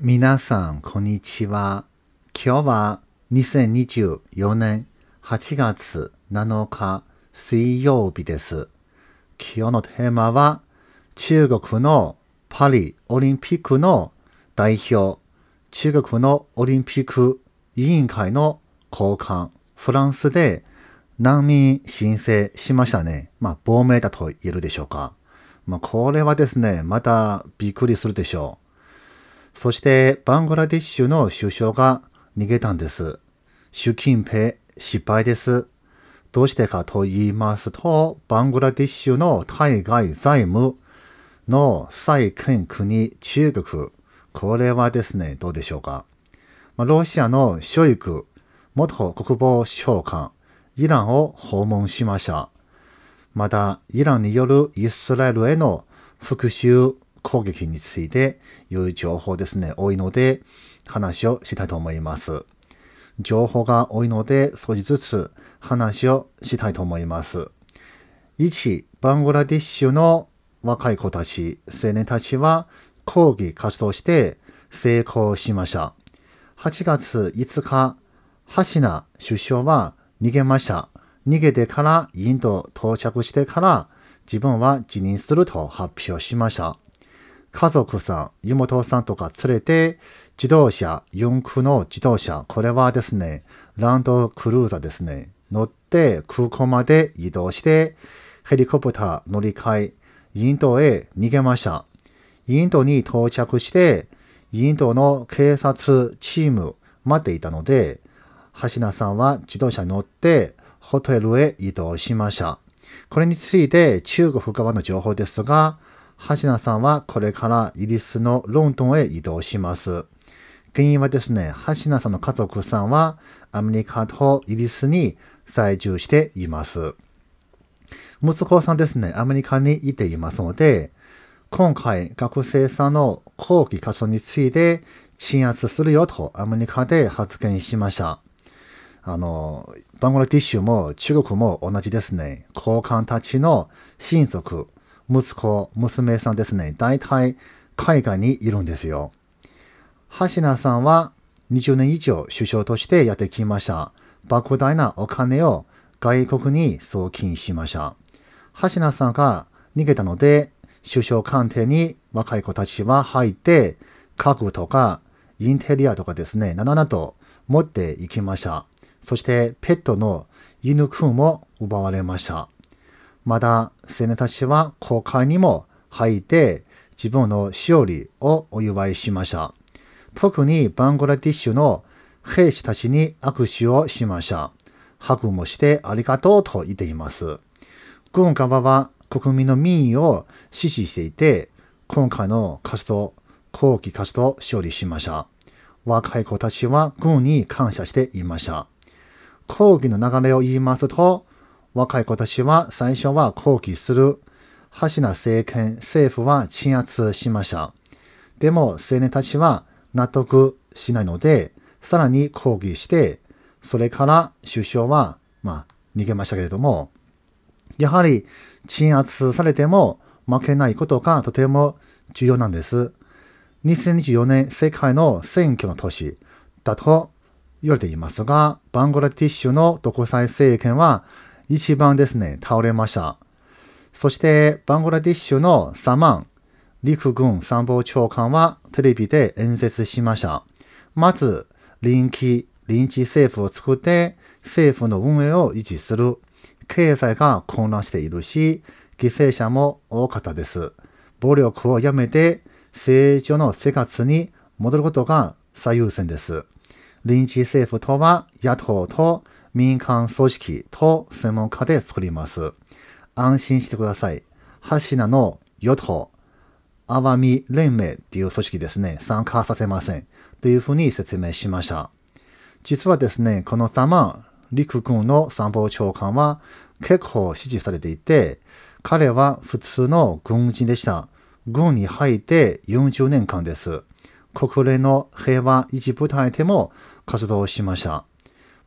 皆さん、こんにちは。今日は2024年8月7日水曜日です。今日のテーマは中国のパリオリンピックの代表、中国のオリンピック委員会の高官、フランスで難民申請しましたね。まあ、亡命だと言えるでしょうか。まあ、これはですね、またびっくりするでしょう。そして、バングラディッシュの首相が逃げたんです。習近平失敗です。どうしてかと言いますと、バングラディッシュの対外財務の債権国中国。これはですね、どうでしょうか。ロシアのショイグ元国防長官、イランを訪問しました。また、イランによるイスラエルへの復讐攻撃についてい情報ですね、多いので話をしたいと思います。情報が多いので少しずつ話をしたいと思います。1、バングラディッシュの若い子たち、青年たちは抗議活動して成功しました。8月5日、橋名首相は逃げました。逃げてからインド到着してから自分は辞任すると発表しました。家族さん、妹さんとか連れて自動車、四駆の自動車、これはですね、ランドクルーザーですね、乗って空港まで移動してヘリコプター乗り換え、インドへ逃げました。インドに到着して、インドの警察チーム待っていたので、橋名さんは自動車に乗ってホテルへ移動しました。これについて中国側の情報ですが、橋名さんはこれからイギリスのロンドンへ移動します。原因はですね、橋名さんの家族さんはアメリカとイギリスに在住しています。息子さんですね、アメリカにいていますので、今回学生さんの抗議活動について鎮圧するよとアメリカで発言しました。あの、バングラディッシュも中国も同じですね。高官たちの親族、息子、娘さんですね。大体海外にいるんですよ。橋名さんは20年以上首相としてやってきました。莫大なお金を外国に送金しました。橋名さんが逃げたので、首相官邸に若い子たちは入って、家具とかインテリアとかですね、などなど持っていきました。そしてペットの犬くんも奪われました。また、青年たちは公開にも入って自分の勝利をお祝いしました。特にバングラディッシュの兵士たちに握手をしました。ハグもしてありがとうと言っています。軍側は国民の民意を支持していて、今回の活動、抗議活動を勝利しました。若い子たちは軍に感謝していました。抗議の流れを言いますと、若い子たちは最初は抗議する。橋名政権、政府は鎮圧しました。でも青年たちは納得しないので、さらに抗議して、それから首相は、まあ、逃げましたけれども、やはり鎮圧されても負けないことがとても重要なんです。2024年世界の選挙の年だと言われていますが、バングラディッシュの独裁政権は一番ですね、倒れました。そして、バングラディッシュのサマン陸軍参謀長官はテレビで演説しました。まず、臨機、臨時政府を作って政府の運営を維持する。経済が混乱しているし、犠牲者も多かったです。暴力をやめて正常の生活に戻ることが最優先です。臨時政府とは野党と民間組織と専門家で作ります。安心してください。橋名の与党、アワミ連盟っていう組織ですね、参加させません。というふうに説明しました。実はですね、このザマ陸軍の参謀長官は結構支持されていて、彼は普通の軍人でした。軍に入って40年間です。国連の平和維持部隊でも活動しました。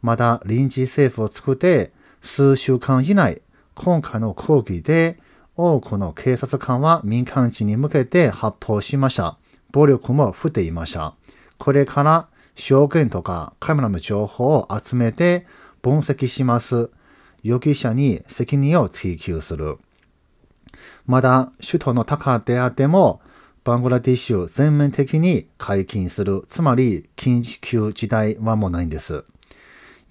また臨時政府を作って数週間以内、今回の抗議で多くの警察官は民間人に向けて発砲しました。暴力も降っていました。これから証言とかカメラの情報を集めて分析します。容疑者に責任を追及する。まだ首都の高であっても、バングラディッシュ全面的に解禁する。つまり、緊急事態はもうないんです。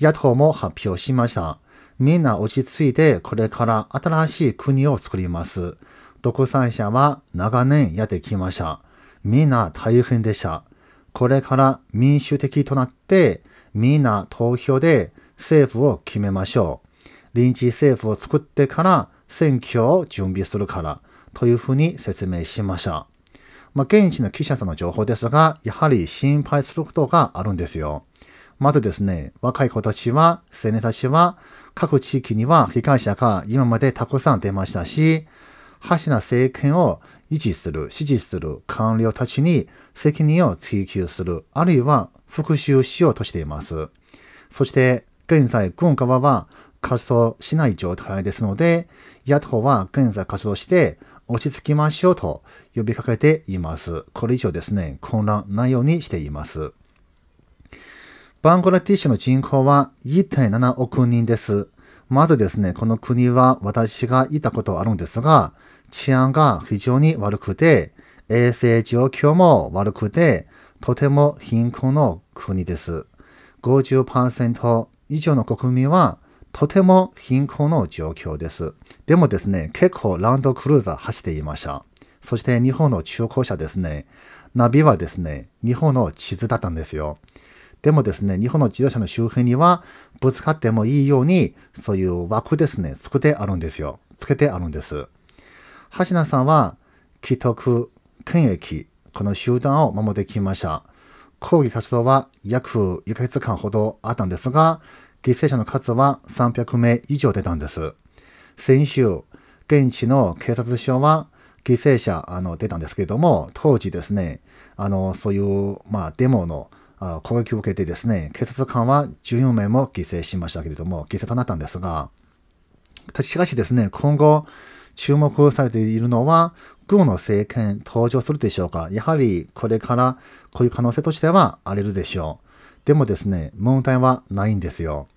野党も発表しました。みんな落ち着いてこれから新しい国を作ります。独裁者は長年やってきました。みんな大変でした。これから民主的となって、みんな投票で政府を決めましょう。臨時政府を作ってから選挙を準備するからというふうに説明しました。まあ、現地の記者さんの情報ですが、やはり心配することがあるんですよ。まずですね、若い子たちは、青年たちは、各地域には被害者が今までたくさん出ましたし、橋名政権を維持する、支持する官僚たちに責任を追及する、あるいは復讐しようとしています。そして、現在、軍側は活動しない状態ですので、野党は現在活動して落ち着きましょうと呼びかけています。これ以上ですね、混乱ないようにしています。バングラディッシュの人口は1.7億人です。まずですね、この国は私がいたことあるんですが、治安が非常に悪くて、衛生状況も悪くて、とても貧困の国です。50%以上の国民はとても貧困の状況です。でもですね、結構ランドクルーザー走っていました。そして日本の中古車ですね、ナビはですね、日本の地図だったんですよ。でもですね、日本の自動車の周辺にはぶつかってもいいように、そういう枠ですね、つけてあるんですよ。つけてあるんです。橋名さんは、既得権益、この集団を守ってきました。抗議活動は約1ヶ月間ほどあったんですが、犠牲者の数は300名以上出たんです。先週、現地の警察署は犠牲者あの出たんですけれども、当時ですね、あのそういう、まあ、デモの攻撃を受けてですね、警察官は14名も犠牲しましたけれども、犠牲となったんですが、しかしですね、今後注目されているのは、軍の政権登場するでしょうかやはりこれからこういう可能性としてはありるでしょう。でもですね、問題はないんですよ。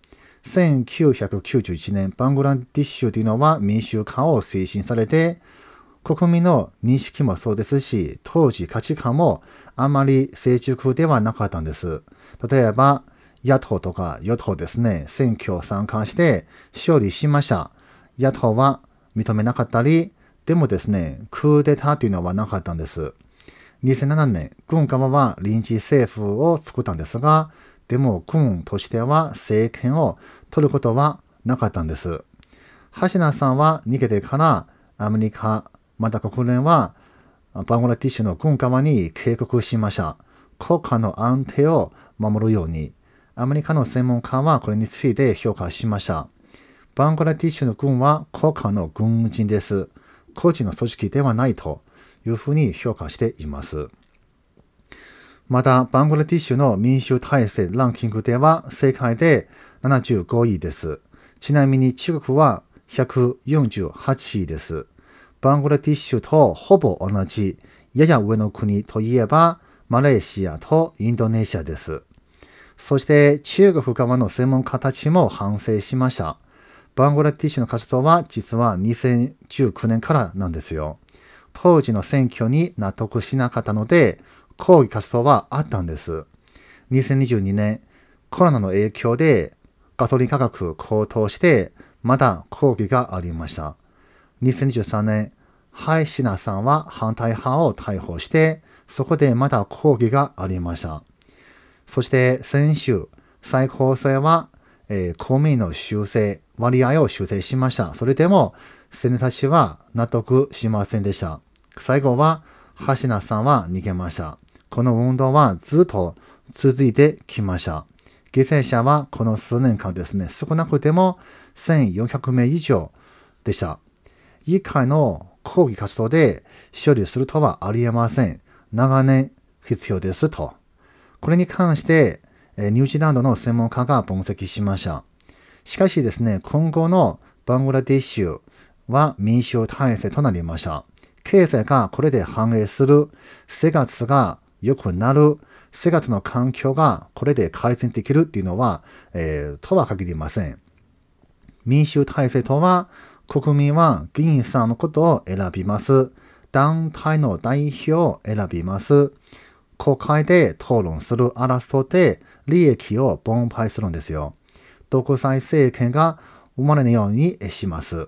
1991年、バングラディッシュというのは民主化を推進されて、国民の認識もそうですし、当時価値観もあまり成熟ではなかったんです。例えば、野党とか与党ですね、選挙を参加して勝利しました。野党は認めなかったり、でもですね、クーデターというのはなかったんです。2007年、軍側は臨時政府を作ったんですが、でも軍としては政権を取ることはなかったんです。橋名さんは逃げてからアメリカ、また国連はバングラディッシュの軍側に警告しました。国家の安定を守るように。アメリカの専門家はこれについて評価しました。バングラディッシュの軍は国家の軍人です。個人の組織ではないというふうに評価しています。また、バングラディッシュの民主体制ランキングでは世界で75位です。ちなみに中国は148位です。バングラディッシュとほぼ同じ、やや上の国といえば、マレーシアとインドネシアです。そして中国側の専門家たちも反省しました。バングラディッシュの活動は実は2019年からなんですよ。当時の選挙に納得しなかったので、抗議活動はあったんです。2022年、コロナの影響でガソリン価格高騰して、まだ抗議がありました。2023年、ハイシナさんは反対派を逮捕して、そこでまだ抗議がありました。そして先週、最高裁は、えー、公務員の修正、割合を修正しました。それでも、セネたちは納得しませんでした。最後は、橋名さんは逃げました。この運動はずっと続いてきました。犠牲者はこの数年間ですね、少なくても1400名以上でした。議会の抗議活動で処理するとはありえません。長年必要ですと。これに関して、ニュージーランドの専門家が分析しました。しかしですね、今後のバングラディッシュは民主体制となりました。経済がこれで反映する生活が良くなる、生活の環境がこれで改善できるっていうのは、えー、とは限りません。民主体制とは、国民は議員さんのことを選びます。団体の代表を選びます。国会で討論する争って利益を分配するんですよ。独裁政権が生まれないようにします。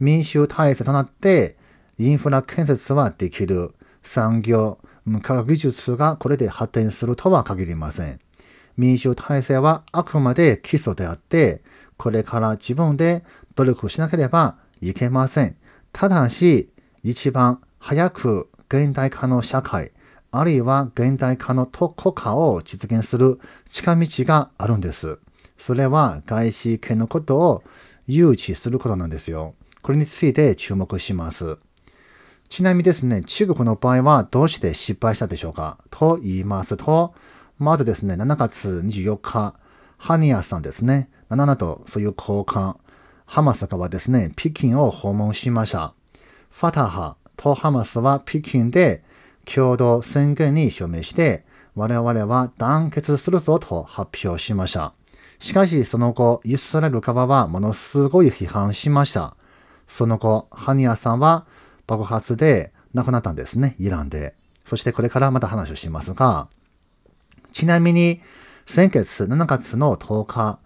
民主体制となってインフラ建設はできる。産業、科学技術がこれで発展するとは限りません。民主体制はあくまで基礎であって、これから自分で努力しなければいけません。ただし、一番早く現代化の社会、あるいは現代化の国家を実現する近道があるんです。それは外資系のことを誘致することなんですよ。これについて注目します。ちなみにですね、中国の場合はどうして失敗したでしょうか？と言いますと、まずですね、7月24日、ハニヤさんですね、7とそういう交換、ハマス側はですね、北京を訪問しました。ファタハ、とハマスは北京で共同宣言に署名して、我々は団結するぞと発表しました。しかしその後、イスラエル側はものすごい批判しました。その後、ハニヤさんは爆発で亡くなったんですね、イランで。そしてこれからまた話をしますが、ちなみに、先月7月の10日、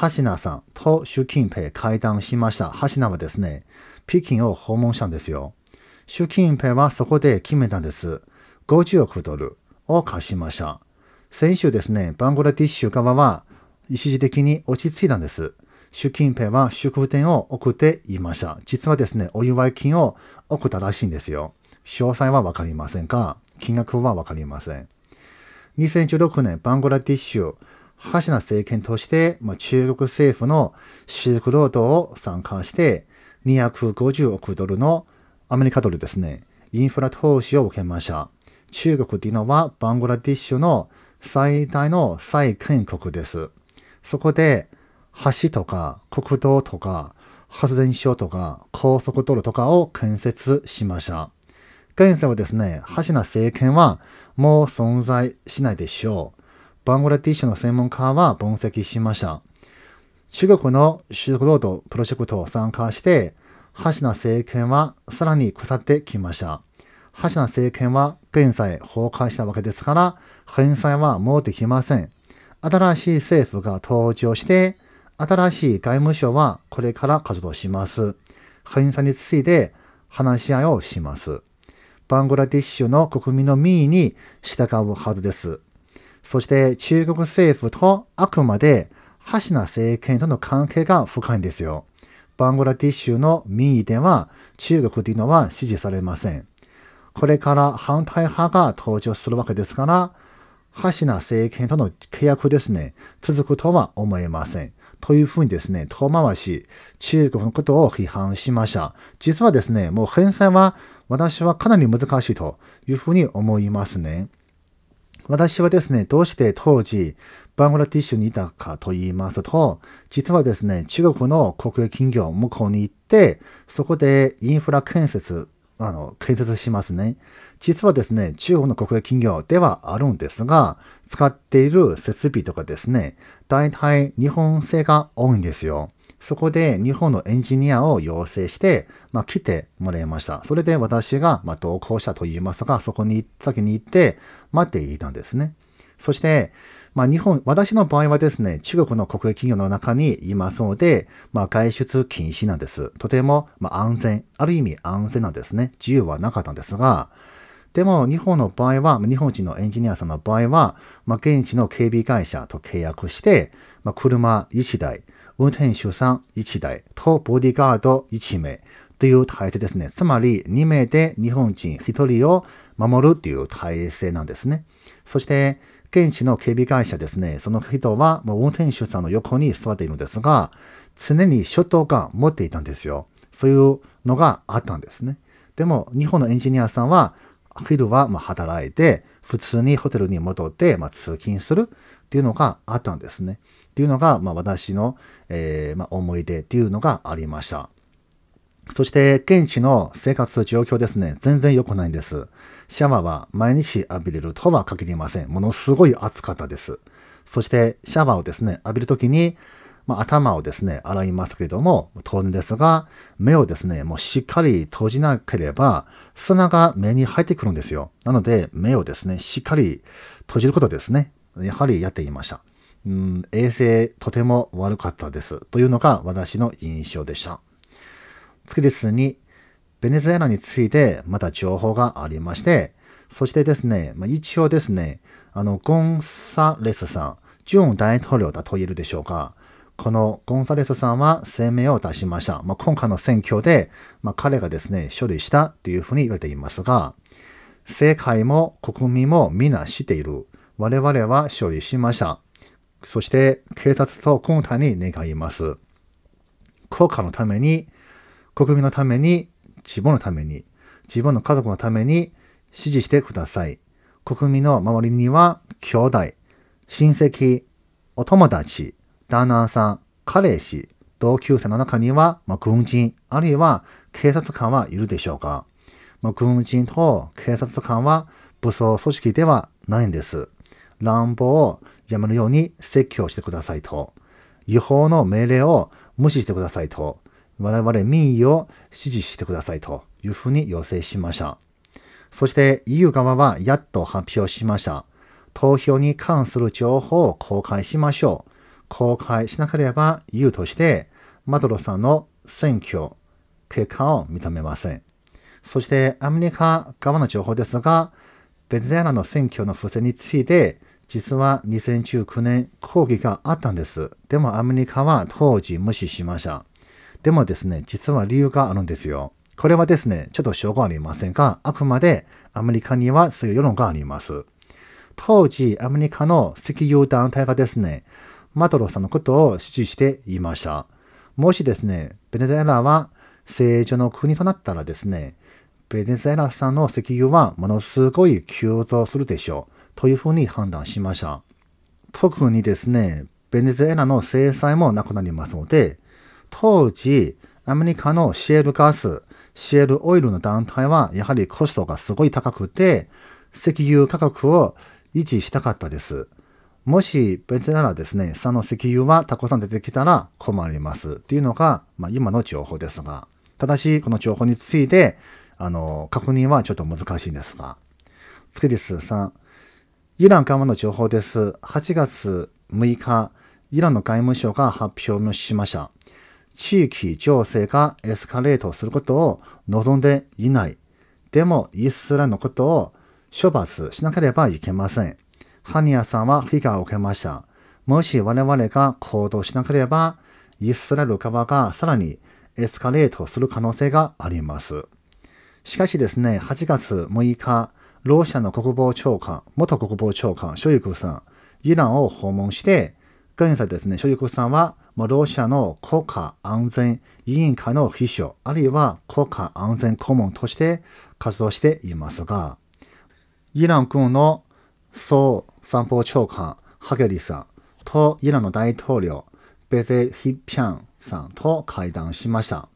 橋名さんと習近平会談しました。橋名はですね、北京を訪問したんですよ。習近平はそこで決めたんです。50億ドルを貸しました。先週ですね、バングラディッシュ側は一時的に落ち着いたんです。習近平は祝福店を送っていました。実はですね、お祝い金を送ったらしいんですよ。詳細はわかりませんが、金額はわかりません。2016年、バングラディッシュ、橋名政権として、まあ、中国政府のシルクロードを参加して、250億ドルのアメリカドルですね、インフラ投資を受けました。中国というのはバングラディッシュの最大の債権国です。そこで橋とか国道とか発電所とか高速道路とかを建設しました。現在はですね、橋名政権はもう存在しないでしょう。バングラディッシュの専門家は分析しました。中国のシルクロードプロジェクトを参加して、橋名政権はさらに腐ってきました。橋名政権は現在崩壊したわけですから、返済はもうできません。新しい政府が登場して、新しい外務省はこれから活動します。返済について話し合いをします。バングラディッシュの国民の民意に従うはずです。そして中国政府とあくまで橋名政権との関係が深いんですよ。バングラディッシュの民意では中国というのは支持されません。これから反対派が登場するわけですから、橋名政権との契約ですね、続くとは思えません。というふうにですね、遠回し、中国のことを批判しました。実はですね、もう返済は私はかなり難しいというふうに思いますね。私はですね、どうして当時、バングラディッシュにいたかと言いますと、実はですね、中国の国営企業向こうに行って、そこでインフラ建設、あの、建設しますね。実はですね、中国の国営企業ではあるんですが、使っている設備とかですね、大体日本製が多いんですよ。そこで日本のエンジニアを要請して、まあ、来てもらいました。それで私が、まあ、同行したと言いますが、そこに先に行って待っていたんですね。そして、まあ、日本、私の場合はですね、中国の国営企業の中にいますので、まあ、外出禁止なんです。とても、ま、安全、ある意味安全なんですね。自由はなかったんですが、でも、日本の場合は、日本人のエンジニアさんの場合は、まあ、現地の警備会社と契約して、まあ、車1台、運転手さん1台とボディガード1名という体制ですね。つまり2名で日本人1人を守るという体制なんですね。そして、現地の警備会社ですね。その人はもう運転手さんの横に座っているんですが、常にショットガン持っていたんですよ。そういうのがあったんですね。でも、日本のエンジニアさんは、昼はま働いて、普通にホテルに戻ってま通勤するっていうのがあったんですね。っていうのが、ま、私の、えー、ま、思い出っていうのがありました。そして現地の生活状況ですね、全然良くないんです。シャワーは毎日浴びれるとは限りません。ものすごい暑かったです。そしてシャワーをですね、浴びるときに、まあ、頭をですね、洗いますけれども、当然ですが、目をですね、もうしっかり閉じなければ、砂が目に入ってくるんですよ。なので、目をですね、しっかり閉じることですね。やはりやっていました。うん、衛生とても悪かったです。というのが私の印象でした。次ですに、ベネズエラについてまた情報がありまして、そしてですね、まあ、一応ですね、あの、ゴンサレスさん、ジュン大統領だと言えるでしょうか。このゴンサレスさんは声明を出しました。まあ、今回の選挙で、まあ、彼がですね、処理したというふうに言われていますが、世界も国民もみんな知っている。我々は処理しました。そして警察と軍隊に願います。国家のために、国民のために、自分のために、自分の家族のために支持してください。国民の周りには兄弟、親戚、お友達、旦那さん、彼氏、同級生の中には、まあ、軍人、あるいは警察官はいるでしょうか？まあ、軍人と警察官は武装組織ではないんです。乱暴をやめるように説教してくださいと。違法の命令を無視してくださいと。我々民意を支持してくださいというふうに要請しました。そして EU 側はやっと発表しました。投票に関する情報を公開しましょう。公開しなければ EU としてマドロさんの選挙結果を認めません。そしてアメリカ側の情報ですが、ベネズエラの選挙の不正について、実は2019年抗議があったんです。でもアメリカは当時無視しました。でもですね、実は理由があるんですよ。これはですね、ちょっと証拠ありませんが、あくまでアメリカにはそういう世論があります。当時、アメリカの石油団体がですね、マトロさんのことを支持していました。もしですね、ベネズエラは正常の国となったらですね、ベネズエラ産の石油はものすごい急増するでしょう。というふうに判断しました。特にですね、ベネズエラの制裁もなくなりますので、当時、アメリカのシェールガス、シェールオイルの団体はやはりコストがすごい高くて、石油価格を維持したかったです。もし別ならですね、その石油はたくさん出てきたら困りますっていうのが、まあ、今の情報ですが、ただしこの情報について、あの、確認はちょっと難しいんですが。次です。3、イラン側の情報です。8月6日、イランの外務省が発表しました。地域情勢がエスカレートすることを望んでいない。でも、イスラエルのことを処罰しなければいけません。ハニヤさんは被害を受けました。もし我々が行動しなければ、イスラエル側がさらにエスカレートする可能性があります。しかしですね、8月6日、ロシアの国防長官、元国防長官、ショイグさん、イランを訪問して、現在ですね、ショイグさんは、ロシアの国家安全委員会の秘書、あるいは国家安全顧問として活動していますが、イラン軍の総参謀長官ハゲリさんとイランの大統領ベゼヒピャンさんと会談しました。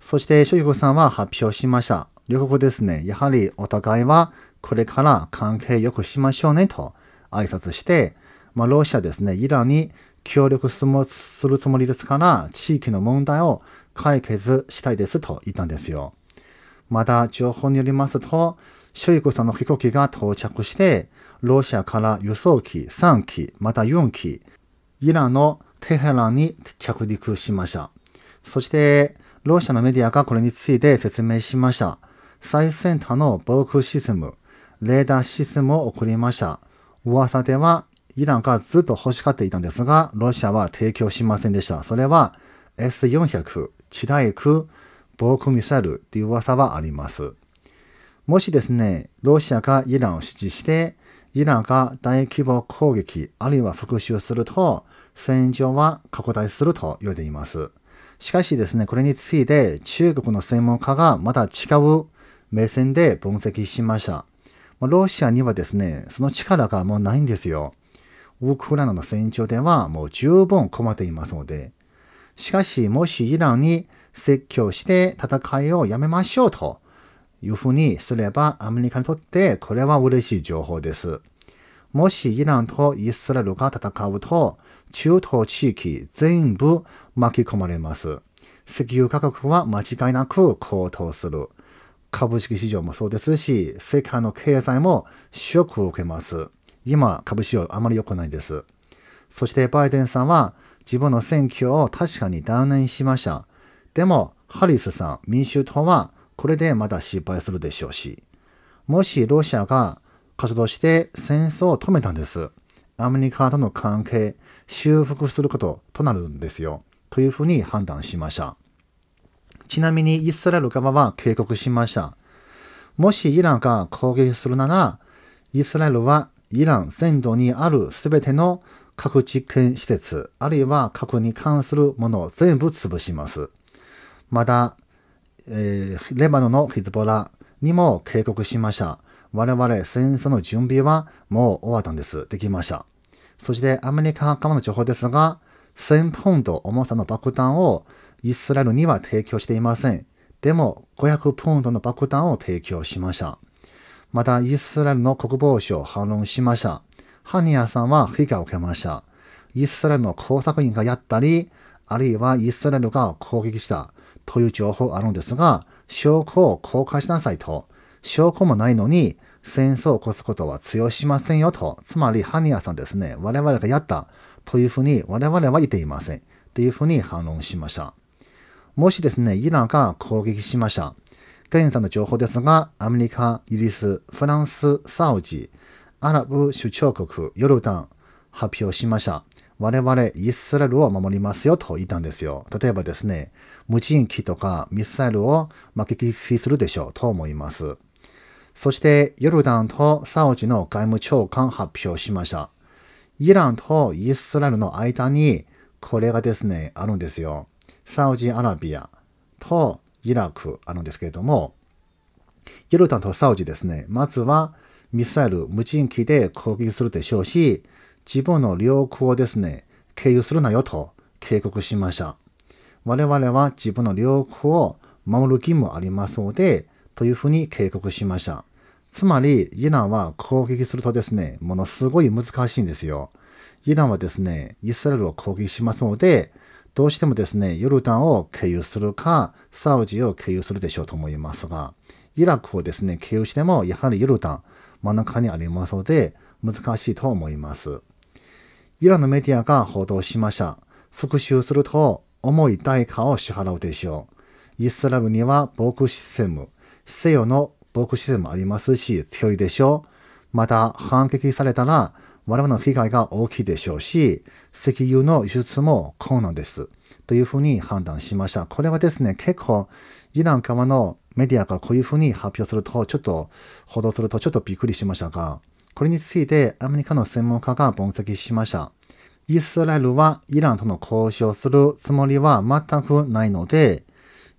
そしてショイグさんは発表しました。両国ですね、やはりお互いはこれから関係良くしましょうねと挨拶して、まあ、ロシアですね、イランに協力するつもりですから、地域の問題を解決したいですと言ったんですよ。また、情報によりますと、ショイグさんの飛行機が到着して、ロシアから輸送機3機、また4機、イランのテヘランに着陸しました。そして、ロシアのメディアがこれについて説明しました。最先端の防空システム、レーダーシステムを送りました。噂では、イランがずっと欲しがっていたんですが、ロシアは提供しませんでした。それは S400 地対空防空ミサイルという噂はあります。もしですね、ロシアがイランを支持して、イランが大規模攻撃あるいは復讐すると、戦場は拡大すると言われています。しかしですね、これについて中国の専門家がまた違う目線で分析しました。ロシアにはですね、その力がもうないんですよ。ウクライナの戦場ではもう十分困っていますので。しかし、もしイランに説教して戦いをやめましょうというふうにすればアメリカにとってこれは嬉しい情報です。もしイランとイスラエルが戦うと中東地域全部巻き込まれます。石油価格は間違いなく高騰する。株式市場もそうですし、世界の経済もショックを受けます。今、株式はあまり良くないです。そしてバイデンさんは自分の選挙を確かに断念しました。でも、ハリスさん、民衆党はこれでまだ失敗するでしょうし、もしロシアが活動して戦争を止めたんです。アメリカとの関係、修復することとなるんですよ。というふうに判断しました。ちなみにイスラエル側は警告しました。もしイランが攻撃するなら、イスラエルはイラン全土にあるすべての核実験施設、あるいは核に関するものを全部潰します。また、えー、レバノンのヒズボラにも警告しました。我々戦争の準備はもう終わったんです。できました。そしてアメリカ側の情報ですが、1000ポンド重さの爆弾をイスラエルには提供していません。でも、500ポンドの爆弾を提供しました。また、イスラエルの国防省を反論しました。ハニヤさんは被害を受けました。イスラエルの工作員がやったり、あるいはイスラエルが攻撃したという情報あるんですが、証拠を公開しなさいと、証拠もないのに戦争を起こすことは通用しませんよと、つまりハニヤさんですね、我々がやったというふうに我々は言っていません。というふうに反論しました。もしですね、イランが攻撃しました。現在の情報ですが、アメリカ、イギリス、フランス、サウジ、アラブ首長国、ヨルダン、発表しました。我々イスラエルを守りますよと言ったんですよ。例えばですね、無人機とかミサイルを撃撃するでしょうと思います。そして、ヨルダンとサウジの外務長官発表しました。イランとイスラエルの間にこれがですね、あるんですよ。サウジアラビアとイラクあるんですけれども、ヨルダンとサウジですね、まずはミサイル、無人機で攻撃するでしょうし、自分の領空をですね、経由するなよと警告しました。我々は自分の領空を守る義務ありますので、というふうに警告しました。つまり、イランは攻撃するとですね、ものすごい難しいんですよ。イランはですね、イスラエルを攻撃しますので、どうしてもですね、ヨルダンを経由するか、サウジを経由するでしょうと思いますが、イラクをですね、経由しても、やはりヨルダン、真ん中にありますので、難しいと思います。イランのメディアが報道しました。復讐すると重い代価を支払うでしょう。イスラエルには防空システム、西洋の防空システムありますし、強いでしょう。また、反撃されたら、我々の被害が大きいでしょうし、石油の輸出も困難です。というふうに判断しました。これはですね、結構、イラン側のメディアがこういうふうに発表すると、ちょっと、報道するとちょっとびっくりしましたが、これについてアメリカの専門家が分析しました。イスラエルはイランとの交渉するつもりは全くないので、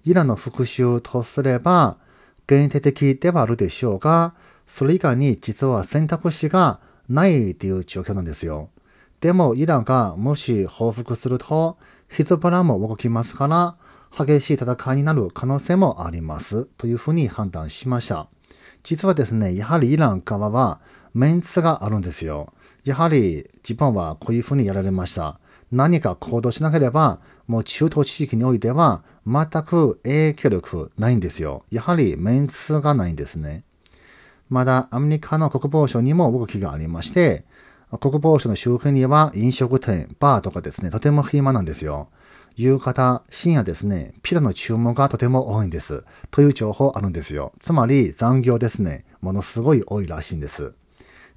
イランの復讐とすれば限定的ではあるでしょうが、それ以外に実は選択肢がないという状況なんですよ。でも、イランがもし報復すると、ヒズボラも動きますから、激しい戦いになる可能性もあります。というふうに判断しました。実はですね、やはりイラン側はメンツがあるんですよ。やはり自分はこういうふうにやられました。何か行動しなければ、もう中東地域においては全く影響力ないんですよ。やはりメンツがないんですね。まだアメリカの国防省にも動きがありまして、国防省の周辺には飲食店、バーとかですね、とても暇なんですよ。夕方、深夜ですね、ピザの注文がとても多いんです。という情報あるんですよ。つまり残業ですね、ものすごい多いらしいんです。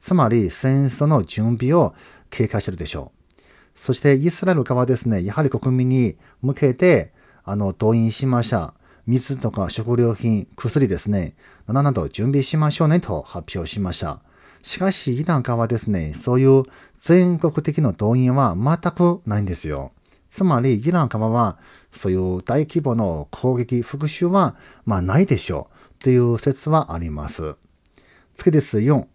つまり戦争の準備を警戒してるでしょう。そしてイスラエル側ですね、やはり国民に向けて、あの、動員しました。水とか食料品、薬ですね、など準備しましょうねと発表しました。しかし、イラン側はですね、そういう全国的な動員は全くないんですよ。つまり、イラン側は、そういう大規模の攻撃、復讐は、まあ、ないでしょう。という説はあります。次です。4。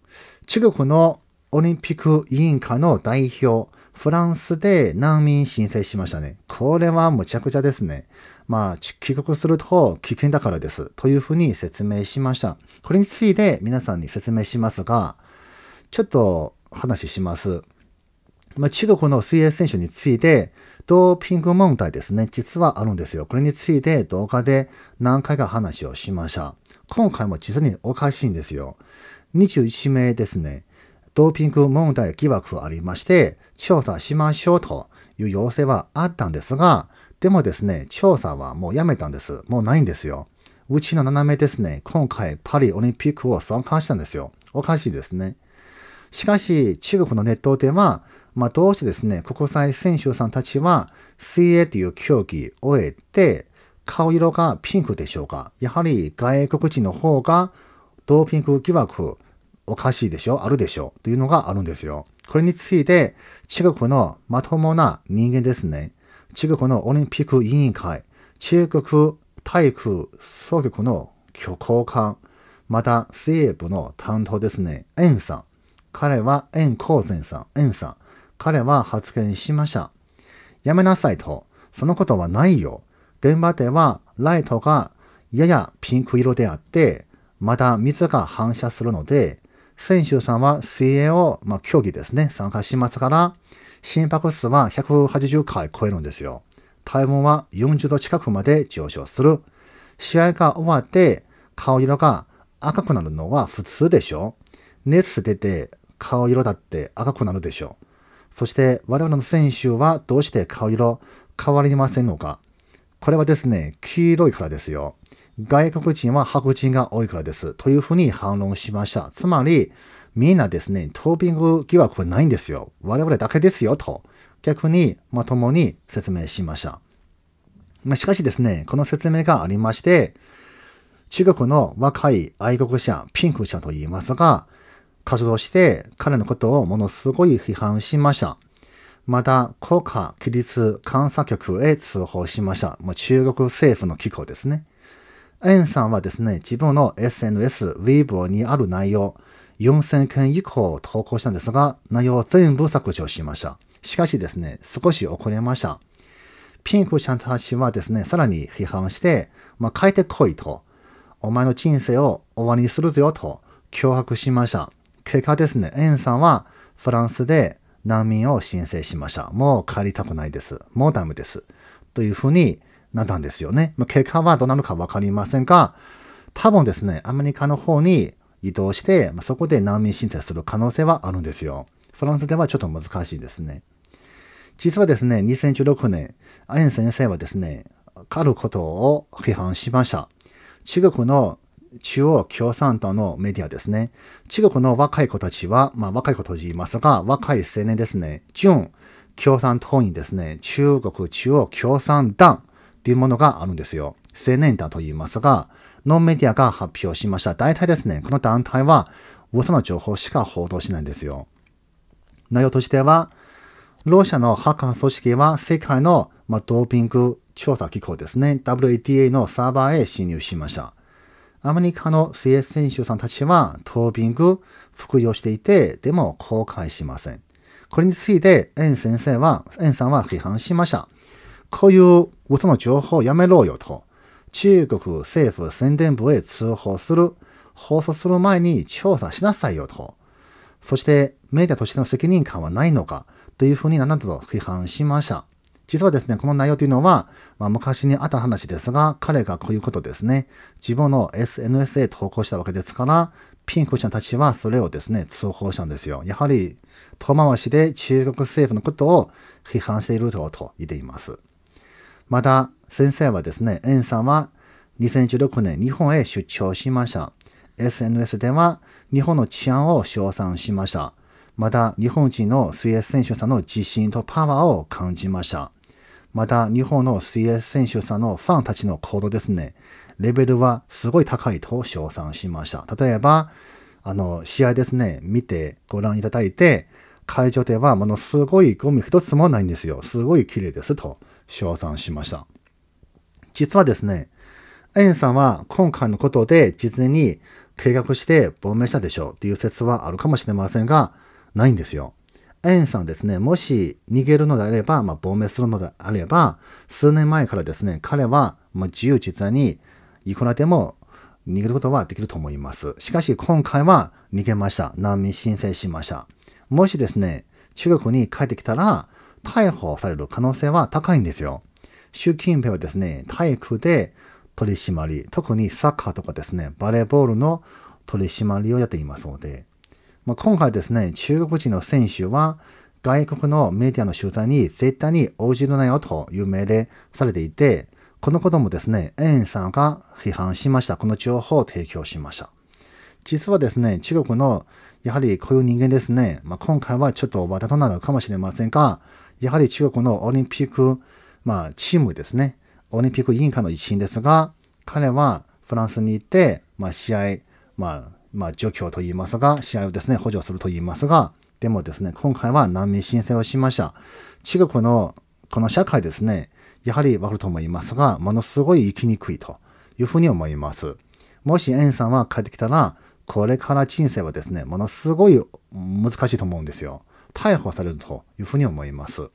中国のオリンピック委員会の代表、フランスで難民申請しましたね。これはむちゃくちゃですね。まあ、帰国すると危険だからです。というふうに説明しました。これについて皆さんに説明しますが、ちょっと話します。まあ、中国の水泳選手について、ドーピング問題ですね、実はあるんですよ。これについて動画で何回か話をしました。今回も実におかしいんですよ。21名ですね。ドーピング問題疑惑ありまして、調査しましょうという要請はあったんですが、でもですね、調査はもうやめたんです。もうないんですよ。うちの7名ですね、今回パリオリンピックを参加したんですよ。おかしいですね。しかし、中国のネットでは、まあ、どうしてですね、国際選手さんたちは、水泳という競技を終えて、顔色がピンクでしょうかやはり外国人の方がドーピング疑惑おかしいでしょ？あるでしょ？というのがあるんですよ。これについて、中国のまともな人間ですね。中国のオリンピック委員会、中国体育総局の高官、また水泳部の担当ですね、エンさん。彼はエン・コーゼンさん、エンさん。彼は発言しました。やめなさいと。そのことはないよ。現場ではライトがややピンク色であって、まだ水が反射するので、選手さんは水泳を、まあ、競技ですね、参加しますから、心拍数は180回超えるんですよ。体温は40度近くまで上昇する。試合が終わって顔色が赤くなるのは普通でしょ熱出て顔色だって赤くなるでしょそして我々の選手はどうして顔色変わりませんのかこれはですね、黄色いからですよ。外国人は白人が多いからです。というふうに反論しました。つまり、みんなですね、トーピング疑惑はないんですよ。我々だけですよ、と。逆にまともに説明しました。まあ、しかしですね、この説明がありまして、中国の若い愛国者、ピンク者と言いますが、活動して彼のことをものすごい批判しました。また、国家規律監査局へ通報しました。もう中国政府の機構ですね。エンさんはですね、自分の SNS、Weibo にある内容、4000件以降投稿したんですが、内容を全部削除しました。しかしですね、少し遅れました。ピンクちゃんたちはですね、さらに批判して、まあ、帰ってこいと、お前の人生を終わりにするぞよと脅迫しました。結果ですね、エンさんはフランスで難民を申請しました。もう帰りたくないです。もうダメです。というふうになったんですよね。結果はどうなるかわかりませんが、多分ですね、アメリカの方に移動して、そこで難民申請する可能性はあるんですよ。フランスではちょっと難しいですね。実はですね、2016年、アエン先生はですね、あることを批判しました。中国の中央共産党のメディアですね。中国の若い子たちは、まあ若い子と言いますが、若い青年ですね。準共産党員ですね。中国中央共産党いうものがあるんですよ。青年団と言いますが、ノンメディアが発表しました。大体ですね、この団体は嘘の情報しか報道しないんですよ。内容としては、ロシアのハッカー組織は世界の、まあ、ドーピング調査機構ですね、WTA のサーバーへ侵入しました。アメリカの水泳選手さんたちはドーピング服用していて、でも公開しません。これについて、エン先生は、エンさんは批判しました。こういう嘘の情報をやめろよと、中国政府宣伝部へ通報する、放送する前に調査しなさいよと、そしてメディアとしての責任感はないのかというふうに何度と批判しました。実はですね、この内容というのは、まあ、昔にあった話ですが、彼がこういうことですね、自分の SNS へ投稿したわけですから、ピンクちゃんたちはそれをですね、通報したんですよ。やはり、遠回しで中国政府のことを批判していると言っています。また、先生はですね、エンさんは2016年日本へ出張しました。SNS では日本の治安を称賛しました。また、日本人の水泳選手さんの自信とパワーを感じました。また、日本の水泳選手さんのファンたちの行動ですね。レベルはすごい高いと称賛しました。例えば、あの、試合ですね、見てご覧いただいて、会場ではものすごいゴミ一つもないんですよ。すごい綺麗ですと。称賛しました。実はですね、エンさんは今回のことで実に計画して亡命したでしょうという説はあるかもしれませんが、ないんですよ。エンさんですね、もし逃げるのであれば、まあ、亡命するのであれば、数年前からですね、彼は、まあ、自由自在にいくらでも逃げることはできると思います。しかし、今回は逃げました。難民申請しました。もしですね、中国に帰ってきたら、逮捕される可能性は高いんですよ。習近平はですね、体育で取り締まり、特にサッカーとかですね、バレーボールの取り締まりをやっていますので、まあ、今回ですね、中国人の選手は外国のメディアの取材に絶対に応じるなよという命令されていて、このこともですね、エンさんが批判しました。この情報を提供しました。実はですね、中国のやはりこういう人間ですね、まあ、今回はちょっと話題となるかもしれませんが、やはり中国のオリンピック、まあ、チームですね、オリンピック委員会の一員ですが、彼はフランスに行って、まあ、試合、まあ、まあ、除去と言いますが、試合をですね、補助すると言いますが、でもですね、今回は難民申請をしました。中国のこの社会ですね、やはりわかると思いますが、ものすごい生きにくいというふうに思います。もしエンさんは帰ってきたら、これから人生はですね、ものすごい難しいと思うんですよ。逮捕されるというふうに思います。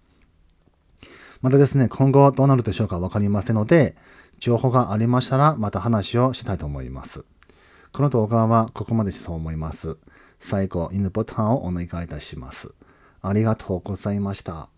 またですね、今後どうなるでしょうかわかりませんので、情報がありましたらまた話をしたいと思います。この動画はここまでそう思います。最後、犬ボタンをお願いいたします。ありがとうございました。